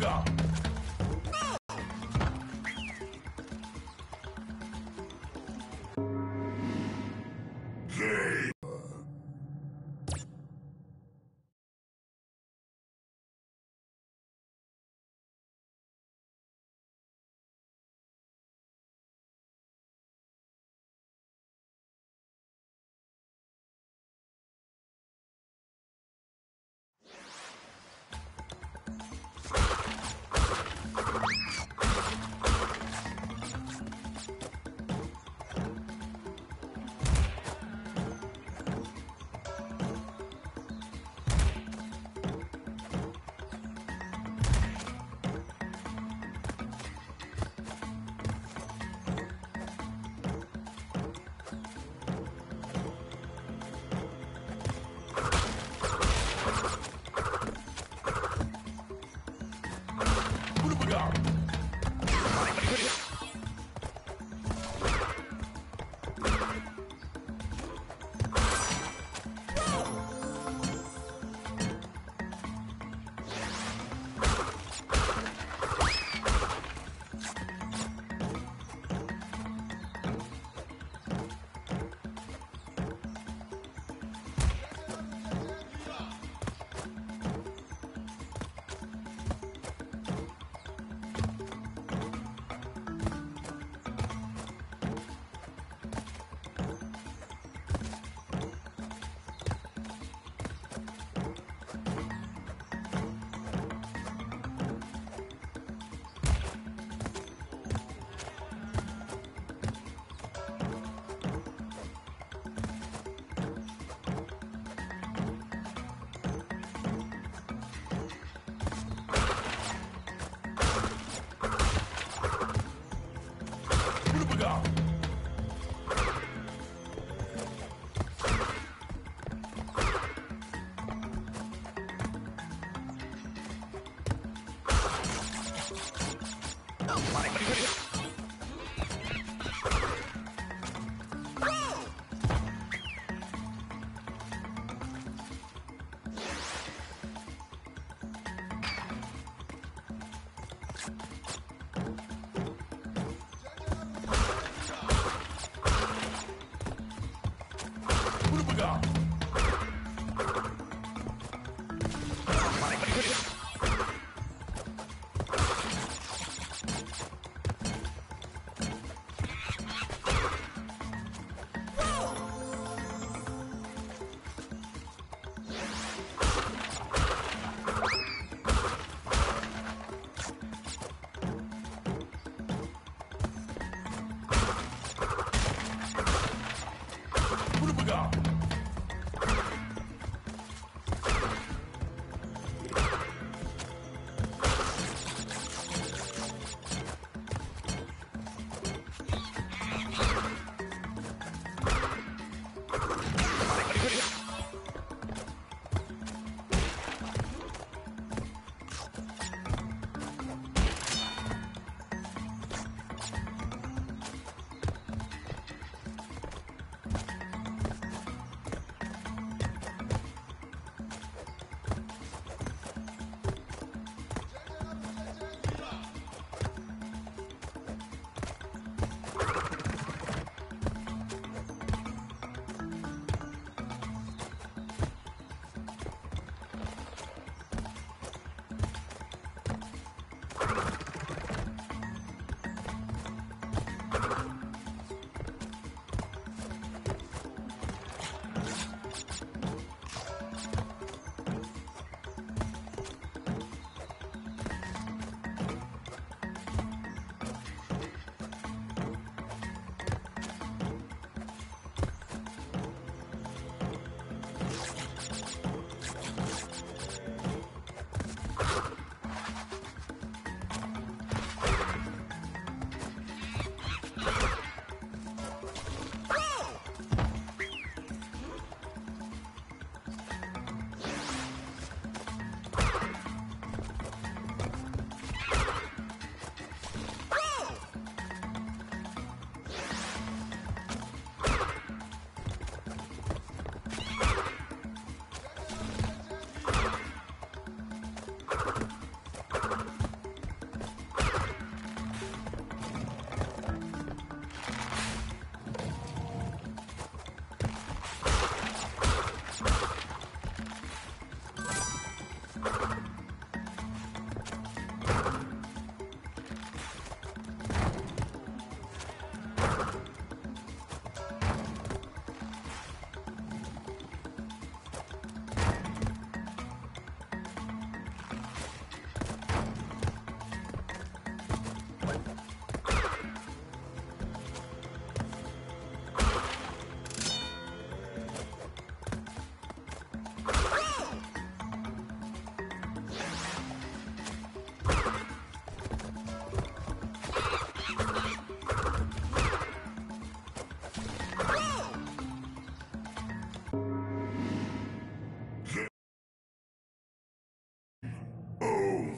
Urubuga. Urubuga.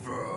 over.